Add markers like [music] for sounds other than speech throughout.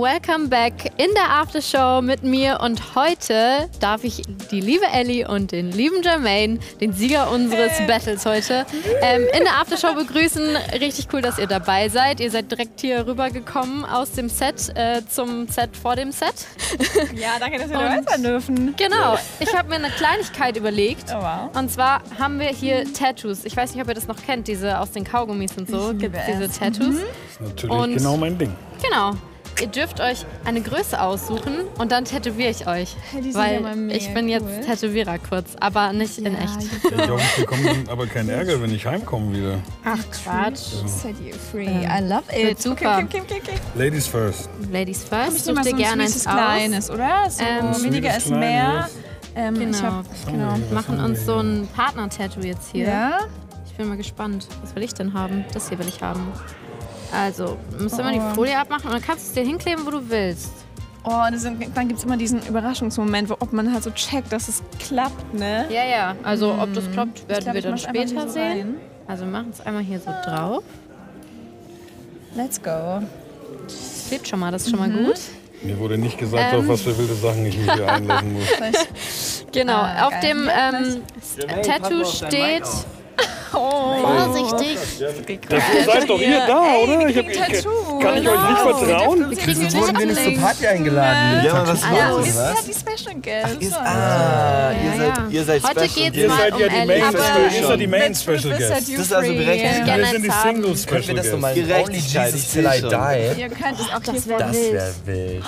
Welcome back in der Aftershow mit mir und heute darf ich die liebe Ellie und den lieben Jermaine, den Sieger unseres Battles heute, ähm, in der Aftershow begrüßen. Richtig cool, dass ihr dabei seid. Ihr seid direkt hier rübergekommen aus dem Set äh, zum Set vor dem Set. [laughs] Ja, danke, dass wir dabei sein dürfen. Genau. Ich habe mir eine Kleinigkeit überlegt. Oh, wow. Und zwar haben wir hier Tattoos. Ich weiß nicht, ob ihr das noch kennt, diese aus den Kaugummis und so. Gibt diese es. Tattoos. Natürlich Und- genau mein Ding. Genau. Ihr dürft euch eine Größe aussuchen und dann tätowiere ich euch. Die sind weil ja ich bin jetzt cool. Tätowierer kurz, aber nicht in echt. Ich hoffe, ich bekomme aber keinen Ärger, wenn ich heimkomme wieder. Ach Quatsch. Set you free. I love it. super. Okay, okay, okay, okay. Ladies first. Ladies Ich first, nehme such dir so ein gerne aus. Kleines, oder? So Ähm, weniger ist mehr. Ähm, Genau. Ich hab, genau. Was Machen uns so ein Partner-Tattoo jetzt hier. Ja? Ich bin mal gespannt. Was will ich denn haben? Das hier will ich haben. Also, musst du immer Oh. die Folie abmachen und dann kannst du es dir hinkleben, wo du willst. Oh, und dann gibt es immer diesen Überraschungsmoment, wo ob man halt so checkt, dass es klappt, ne? Ja, ja. Also, ob das klappt, Ich werden glaub, wir dann später so sehen. rein. Also, wir machen es einmal hier so drauf. Let's go. Klebt schon mal, das ist schon mal Mhm. gut. Mir wurde nicht gesagt, Ähm. auf was für wilde Sachen ich mich hier einlassen muss. [laughs] Genau, Ah, auf geil. dem ähm, Tattoo steht. Oh, Vorsichtig! Dafür seid doch ihr da, oder? Ich hab, Tattoo. Kann ich euch nicht vertrauen? Wir Wieso wurden wir nicht zur Party eingeladen? Ja, was Ah, macht ihr, Ist ja was? die Special Guest. Ist, So. ah, ihr, seid, ja. ihr seid Heute special. geht's Ihr mal seid ja um die Ellie. Main, Aber ihr seid die Main Special Guests. Das ist also berechtigt. Wir sind die. Single Special das doch mal Guests. Gerechtigkeit, ich schon. Die? Ihr könnt es auch Das wäre wild.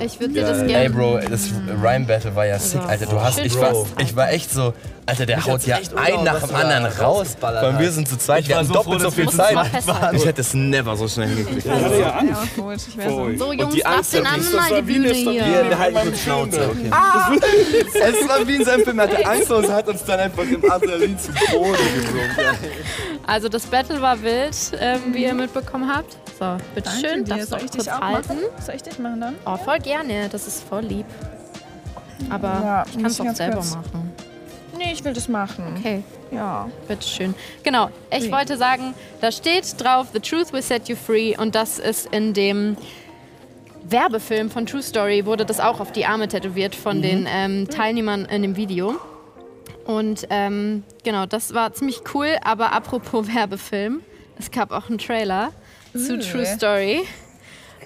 Ich würde dir das Ey, gerne. Bro, das Rhyme Battle war ja sick, Alter. Du hast, ich war, ich war echt so, Alter, der haut ja einen nach was dem anderen raus. allem wir sind zu zweit, Ich wir hatten so doppelt froh, so viel Zeit. Ich hätte es never so schnell hingekriegt. Hatte ja Angst. Ja, gut. Ich wäre vor so. Jungs, die lasst Angst den anderen Das mal die Bühne hier. Wir halten uns Schnauze. Okay. Es war wie in seinem Film, er hatte Angst uns, hat uns dann einfach im Adrenalin zu Boden gesungen. Also, das Battle war wild, ähm, wie ihr mitbekommen habt. So, bitteschön. Darfst du Soll auch ich kurz halten? machen? Soll ich dich machen dann? Oh, voll gerne. Das ist voll lieb. Aber Ja, ich kann muss es auch selber kurz- machen. Nee, ich will das machen. Okay. Ja. Bitteschön. Genau, ich Ui. wollte sagen, da steht drauf, The Truth will set you free und das ist in dem Werbefilm von True Story, wurde das auch auf die Arme tätowiert von den ähm, Teilnehmern in dem Video. Und ähm, genau, das war ziemlich cool, aber apropos [laughs] Werbefilm, es gab auch einen Trailer zu True Story.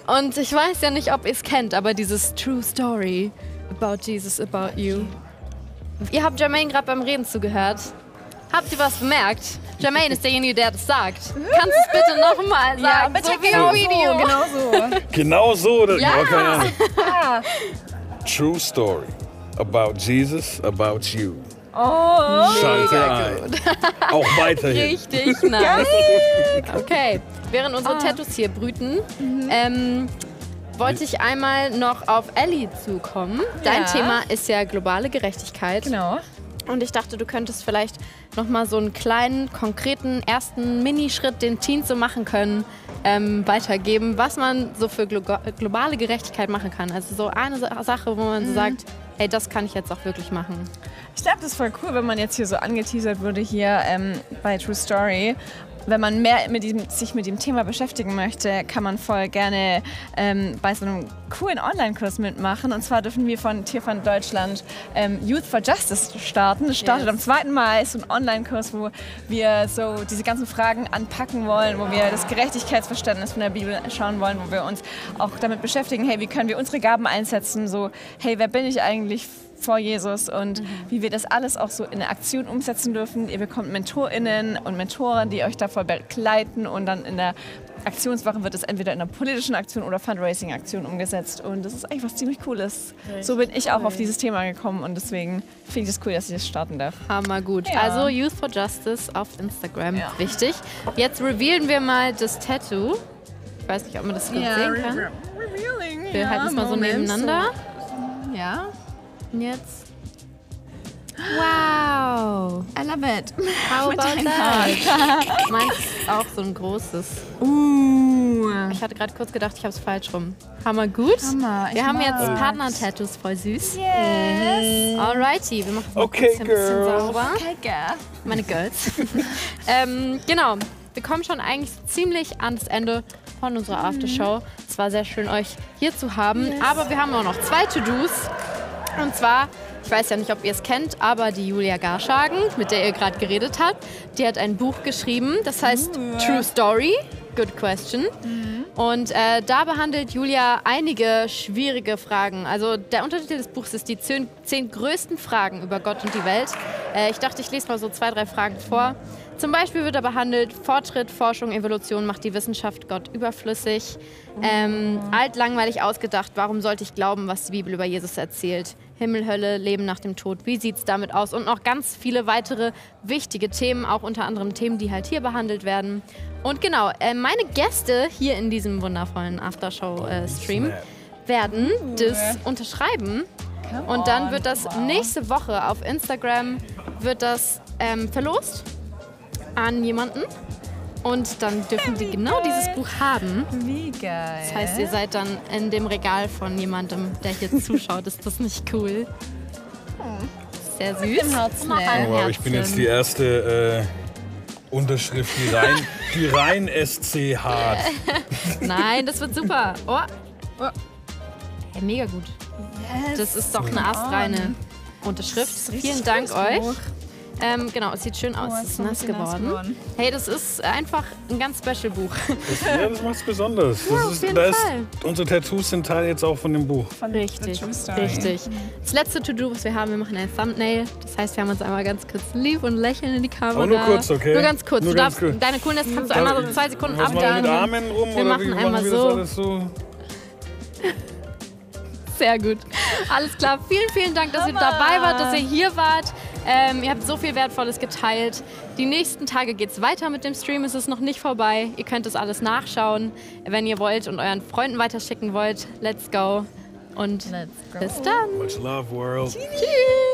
Und ich weiß ja nicht, ob ihr es kennt, aber dieses True Story about Jesus, about you. Ihr habt Jermaine gerade beim Reden zugehört. Habt ihr was bemerkt? Jermaine ist derjenige, der das sagt. Kannst du es bitte nochmal sagen? Ja, bitte so wie genau im Video. so, genau so. Genau so. Das, Ja. ja. keine Ahnung. True story. About Jesus, about you. Oh. Schalte ein. Auch weiterhin. Richtig nice. Okay, während unsere Ah. Tattoos hier brüten, Mhm. ähm, wollte ich einmal noch auf Ellie zukommen. Dein Ja. Thema ist ja globale Gerechtigkeit. Genau. Und ich dachte, du könntest vielleicht noch mal so einen kleinen, konkreten ersten Minischritt, den Teens so machen können, ähm, weitergeben, was man so für glo globale Gerechtigkeit machen kann. Also so eine Sa Sache, wo man Mhm. so sagt, hey, das kann ich jetzt auch wirklich machen. Ich glaube, das ist voll cool, wenn man jetzt hier so angeteasert wurde hier ähm, bei True Story. Wenn man mehr mit diesem, sich mit dem Thema beschäftigen möchte, kann man voll gerne ähm, bei so einem coolen Online-Kurs mitmachen. Und zwar dürfen wir von Tierfund Deutschland ähm, Youth for Justice starten. Es startet Yes. am 2. Mai, ist so ein Online-Kurs, wo wir so diese ganzen Fragen anpacken wollen, wo wir das Gerechtigkeitsverständnis von der Bibel schauen wollen, wo wir uns auch damit beschäftigen, hey, wie können wir unsere Gaben einsetzen? So, hey, wer bin ich eigentlich vor Jesus und wie wir das alles auch so in eine Aktion umsetzen dürfen. Ihr bekommt MentorInnen und Mentoren, die euch davor begleiten und dann in der Aktionswoche wird es entweder in einer politischen Aktion oder Fundraising-Aktion umgesetzt und das ist eigentlich was ziemlich Cooles. So bin ich auch auf dieses Thema gekommen und deswegen finde ich es cool, dass ich das starten darf. Hammer gut. Ja. Also Youth for Justice auf Instagram, Ja. wichtig. Jetzt revealen wir mal das Tattoo. Ich weiß nicht, ob man das gut sehen kann. Revealing. Wir halten es mal so nebeneinander. Ja. Und jetzt. Wow! I love it. How about that? [laughs] Meins ist auch so ein großes. Uh. Ich hatte gerade kurz gedacht, ich habe es falsch rum. Hammer gut. Hammer, Wir haben jetzt mag's. Partner-Tattoos, voll süß. Yes. Alrighty, wir machen es Okay, ein bisschen sauber. Okay, girl. Meine Girls. [laughs] ähm, genau, wir kommen schon eigentlich ziemlich ans Ende von unserer Aftershow. Es es war sehr schön, euch hier zu haben. Aber wir haben auch noch zwei To-Dos. Und zwar, ich weiß ja nicht, ob ihr es kennt, aber die Julia Garschagen, mit der ihr gerade geredet habt, die hat ein Buch geschrieben, das heißt True Story. Good question. Und äh, da behandelt Julia einige schwierige Fragen. Also der Untertitel des Buchs ist die zehn, zehn größten Fragen über Gott und die Welt. Äh, ich dachte, ich lese mal so zwei, drei Fragen vor. Zum Beispiel wird da behandelt, Fortschritt, Forschung, Evolution macht die Wissenschaft Gott überflüssig. Ähm, alt, langweilig ausgedacht, warum sollte ich glauben, was die Bibel über Jesus erzählt? Himmel, Hölle, Leben nach dem Tod, wie sieht es damit aus? Und noch ganz viele weitere wichtige Themen, auch unter anderem Themen, die halt hier behandelt werden. Und genau, äh, meine Gäste hier in diesem wundervollen Aftershow-Stream werden das unterschreiben. Und dann wird das nächste Woche auf Instagram wird das ähm, verlost an jemanden. Und dann dürfen sie genau dieses Buch haben. Wie geil. Das heißt, ihr seid dann in dem Regal von jemandem, der hier [laughs] zuschaut. Ist das nicht cool? Sehr süß. Herzen, ey. ein Oh, wow, ich bin jetzt die erste äh, Unterschrift, die rein, die rein SC hat. [laughs] Nein, das wird super. Oh. Hey, mega gut. Das ist doch eine astreine Unterschrift. Vielen Dank euch. Ähm, genau, es sieht schön aus. Oh, es ist nass geworden. geworden. Hey, das ist einfach ein ganz special Buch. Das, ja, das macht's besonders. Das auf ist, jeden da ist, unsere Tattoos sind Teil jetzt auch von dem Buch. Von Richtig, richtig. Das letzte To-Do, was wir haben, wir machen ein Thumbnail. Das heißt, wir haben uns einmal ganz kurz lieb und lächeln in die Kamera. Aber nur kurz, okay? Nur ganz kurz. Nur du ganz darfst, kurz. Deine Coolness kannst du einmal so zwei Sekunden machen wir machen einmal so. Sehr gut. Alles klar. Vielen, vielen Dank, dass ihr dabei wart, dass ihr hier wart. Ähm, ihr habt so viel Wertvolles geteilt. Die nächsten Tage geht es weiter mit dem Stream. Es ist noch nicht vorbei. Ihr könnt das alles nachschauen, wenn ihr wollt und euren Freunden weiterschicken wollt. Let's go. Und Let's go. bis dann. Much love, world. Tschüss.